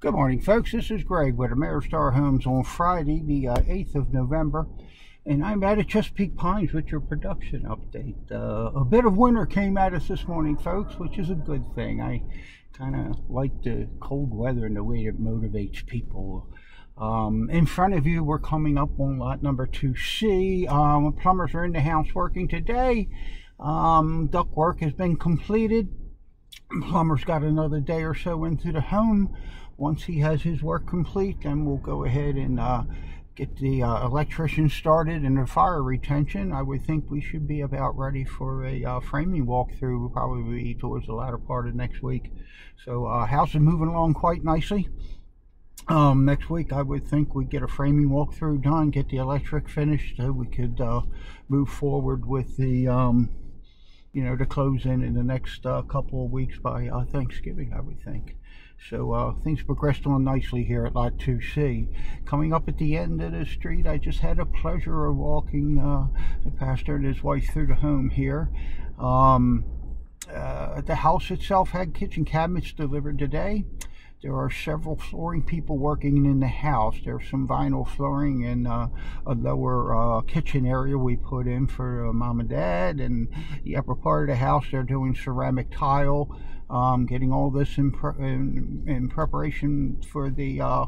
Good morning, folks. This is Greg with Ameri-Star Homes on Friday, the uh, 8th of November. And I'm out at Chesapeake Pines with your production update. Uh, a bit of winter came at us this morning, folks, which is a good thing. I kind of like the cold weather and the way it motivates people. Um, in front of you, we're coming up on lot number 2C. Um, plumbers are in the house working today. Um, duct work has been completed. Plumber's got another day or so into the home once he has his work complete, then we'll go ahead and uh, get the uh, electrician started and the fire retention. I would think we should be about ready for a uh, framing walkthrough probably be towards the latter part of next week. So uh, house is moving along quite nicely. Um, next week, I would think we'd get a framing walkthrough done, get the electric finished, so we could uh, move forward with the, um, you know, to close in in the next uh, couple of weeks by uh, Thanksgiving, I would think. So uh, things progressed on nicely here at Lot 2C. Coming up at the end of the street, I just had a pleasure of walking uh, the pastor and his wife through the home here. Um, uh, the house itself had kitchen cabinets delivered today. There are several flooring people working in the house. There's some vinyl flooring in uh, a lower uh, kitchen area we put in for uh, mom and dad. And the upper part of the house, they're doing ceramic tile, um, getting all this in, pre in, in, preparation for the uh,